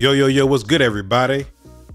Yo, yo, yo, what's good, everybody?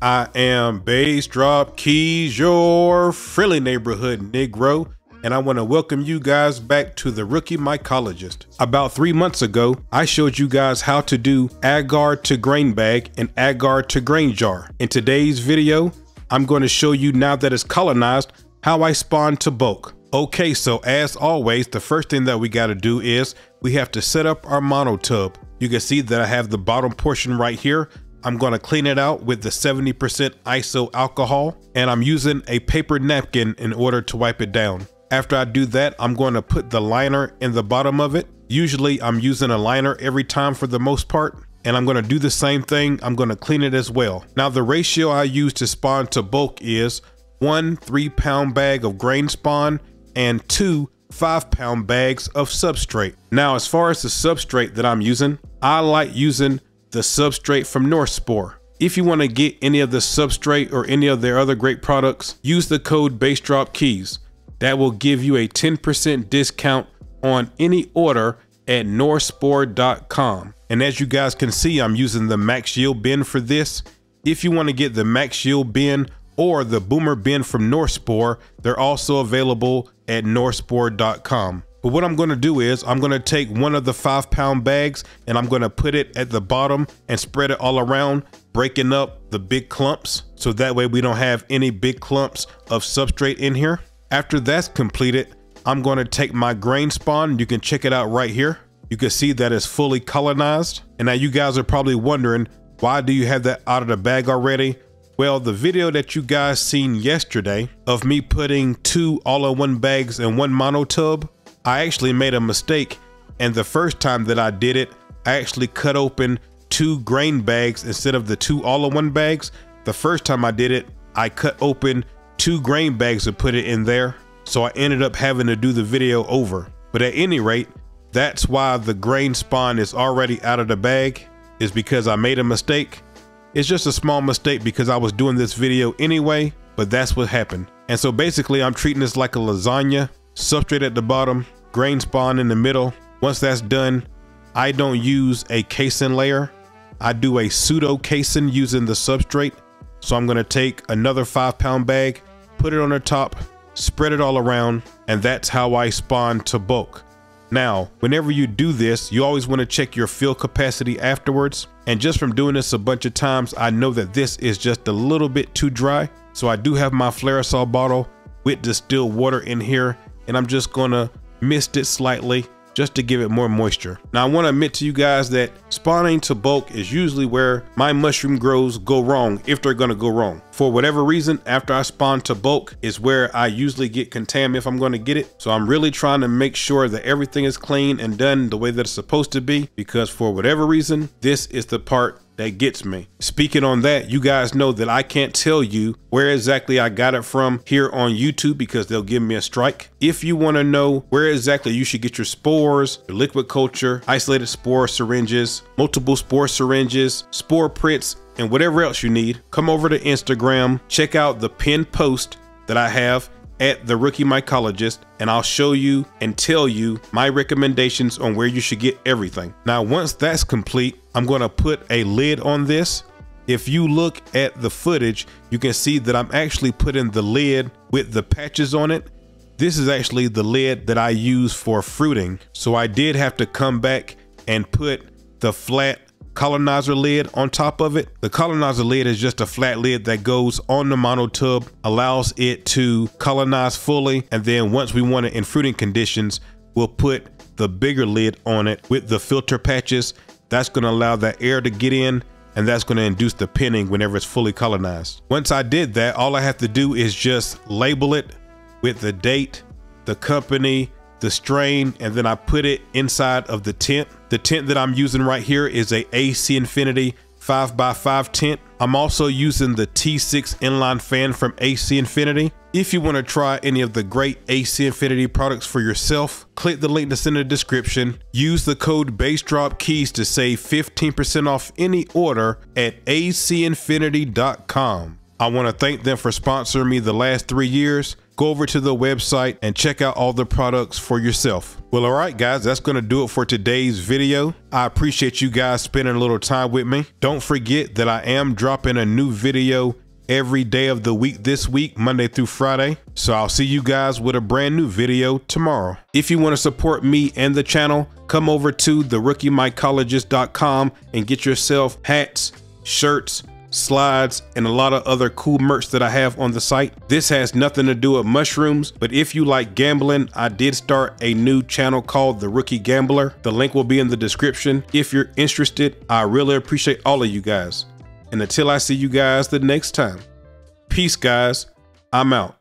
I am Bass Drop Keys, your friendly neighborhood Negro, and I want to welcome you guys back to the Rookie Mycologist. About three months ago, I showed you guys how to do agar to grain bag and agar to grain jar. In today's video, I'm going to show you now that it's colonized how I spawn to bulk. Okay, so as always, the first thing that we got to do is we have to set up our mono tub. You can see that I have the bottom portion right here. I'm going to clean it out with the 70% iso alcohol and I'm using a paper napkin in order to wipe it down. After I do that, I'm going to put the liner in the bottom of it. Usually I'm using a liner every time for the most part and I'm going to do the same thing. I'm going to clean it as well. Now the ratio I use to spawn to bulk is one three pound bag of grain spawn and two five pound bags of substrate. Now, as far as the substrate that I'm using, I like using the substrate from Northspore. If you want to get any of the substrate or any of their other great products, use the code BassDropKeys. That will give you a 10% discount on any order at northspore.com. And as you guys can see, I'm using the Max Yield bin for this. If you want to get the Max Yield bin or the Boomer bin from Northspore, they're also available at northspore.com. But what I'm going to do is I'm going to take one of the five pound bags and I'm going to put it at the bottom and spread it all around, breaking up the big clumps. So that way we don't have any big clumps of substrate in here. After that's completed, I'm going to take my grain spawn. You can check it out right here. You can see that it's fully colonized. And now you guys are probably wondering, why do you have that out of the bag already? Well, the video that you guys seen yesterday of me putting two all-in-one bags in one mono tub, I actually made a mistake. And the first time that I did it, I actually cut open two grain bags instead of the two all-in-one bags. The first time I did it, I cut open two grain bags and put it in there. So I ended up having to do the video over. But at any rate, that's why the grain spawn is already out of the bag is because I made a mistake it's just a small mistake because I was doing this video anyway, but that's what happened. And so basically I'm treating this like a lasagna, substrate at the bottom, grain spawn in the middle. Once that's done, I don't use a casing layer. I do a pseudo casing using the substrate. So I'm gonna take another five pound bag, put it on the top, spread it all around, and that's how I spawn to bulk. Now, whenever you do this, you always want to check your fill capacity afterwards. And just from doing this a bunch of times, I know that this is just a little bit too dry. So I do have my Flairosol bottle with distilled water in here and I'm just gonna mist it slightly just to give it more moisture. Now I want to admit to you guys that spawning to bulk is usually where my mushroom grows go wrong if they're to go wrong. For whatever reason, after I spawn to bulk is where I usually get contam if I'm to get it. So I'm really trying to make sure that everything is clean and done the way that it's supposed to be because for whatever reason, this is the part that gets me. Speaking on that, you guys know that I can't tell you where exactly I got it from here on YouTube because they'll give me a strike. If you want to know where exactly you should get your spores, your liquid culture, isolated spore syringes, multiple spore syringes, spore prints, and whatever else you need, come over to Instagram, check out the pinned post that I have at the Rookie Mycologist and I'll show you and tell you my recommendations on where you should get everything. Now, once that's complete, I'm gonna put a lid on this. If you look at the footage, you can see that I'm actually putting the lid with the patches on it. This is actually the lid that I use for fruiting. So I did have to come back and put the flat colonizer lid on top of it. The colonizer lid is just a flat lid that goes on the mono tub, allows it to colonize fully. And then once we want it in fruiting conditions, we'll put the bigger lid on it with the filter patches. That's gonna allow that air to get in and that's gonna induce the pinning whenever it's fully colonized. Once I did that, all I have to do is just label it with the date, the company, the strain, and then I put it inside of the tent. The tent that I'm using right here is a AC Infinity 5x5 tent. I'm also using the T6 inline fan from AC Infinity. If you want to try any of the great AC Infinity products for yourself, click the link that's in the description. Use the code BassDropKeys to save 15% off any order at acinfinity.com. I want to thank them for sponsoring me the last three years. Go over to the website and check out all the products for yourself. Well, all right, guys, that's going to do it for today's video. I appreciate you guys spending a little time with me. Don't forget that I am dropping a new video every day of the week this week, Monday through Friday. So I'll see you guys with a brand new video tomorrow. If you want to support me and the channel, come over to therookieMycologist.com and get yourself hats, shirts, slides, and a lot of other cool merch that I have on the site. This has nothing to do with mushrooms, but if you like gambling, I did start a new channel called The Rookie Gambler. The link will be in the description. If you're interested, I really appreciate all of you guys. And until I see you guys the next time, peace, guys. I'm out.